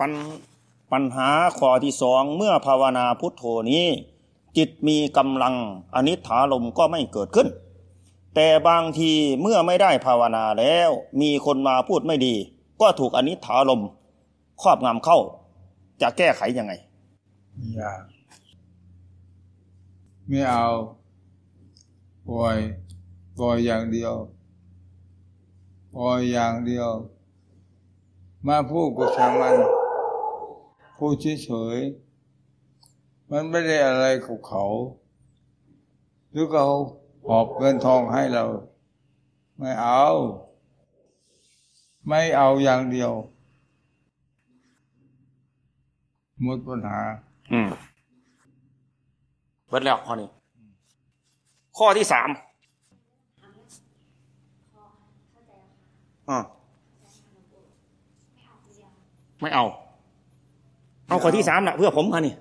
ปัญปัญหาข้อที่สองเมื่อภาวนาพุทโธนี้ จิตมีกำลังอนิถาลมก็ไม่เกิดขึ้น แต่บางทีเมื่อไม่ได้ภาวนาแล้ว มีคนมาพูดไม่ดี ก็ถูกอนิถาลมครอบงำเข้า จะแก้ไขยังไงอย่าไม่เอาปล่อยปล่อยอย่างเดียวปล่อยอย่างเดียว มาพูดก็ช่างมัน พูดเฉยๆมันไม่ได้อะไรกับเขา หรือเขาหอบเงินทองให้เรา ไม่เอา ไม่เอาอย่างเดียวหมดปัญหา อืมเบิดแล้วข้อนี้ ข้อที่สามอ่าไม่เอา เอาข้อที่สามนะเพื่อผมค่ะนี่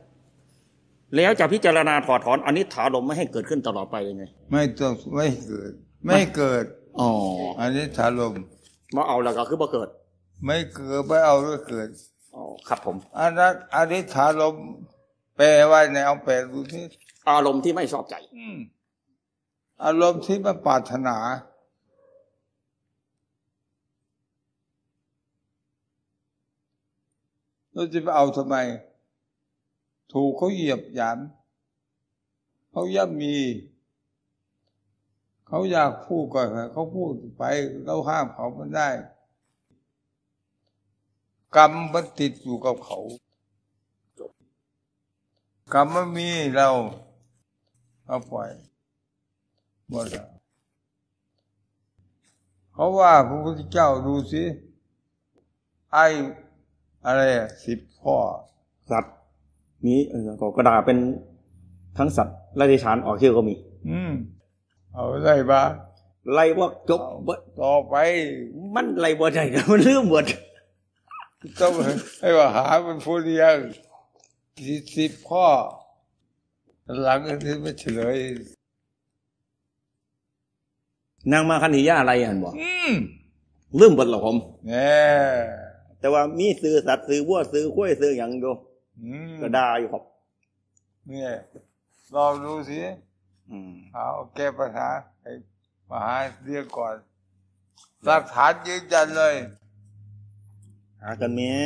แล้วจะพิจารณาถอดถอนอนิถาลมไม่ให้เกิดขึ้นตลอดไปยังไง ไม่ต้องไม่เกิด ไม่เกิดอ๋ออันนี้ถาลมมาเอาแล้วก็คือบ่เกิด ไม่เกิดไม่เอาก็เกิดอ๋อครับผมอันนั้นอันนี้ถาลมแปลว่าในเอาแปลดูที่อารมณ์ที่ไม่ชอบใจอืมอารมณ์ที่มันปรารถนา เราจะไปเอาทำไม ถูกเขาเหยียบหยามเขาย่ำมี เขาอยากพูดก่อนเขาพูดไปเราห้ามเขาไม่ได้ กรรมมันติดอยู่กับเขา กรรมมันมีเราเอาปล่อยหมดแล้วเขาว่าพระพุทธเจ้าดูสิไอ อะไรอะสิบข้อ สัตว์มีเออก็กระดาษเป็นทั้งสัตว์ไล่ดิฉานออกชื่อก็มี อืมเอาได้ปะไล่ว่าจบเอาบ่ต่อไป มันไล่บ่ได้กันมันลืมหมดต้องให้ว่าหาเป็นผู้เลี้ยงสิบสิบข้อ หลังอันนี้ไม่เฉลยนางมาคันธิยาอะไรหันบอกอืมลืมหมดหรอผมแน่ แต่ว่ามีซื้อสัตว์ซื้อวัวซื้อข้วยซื้ออย่างอยู่อืมก็ได้อยู่ครับเนี่ยลองดูสิอืมเอาแก้ปัญหาให้มาหาเรื่องก่อนหลักฐานยืนยันเลย หากันเมีย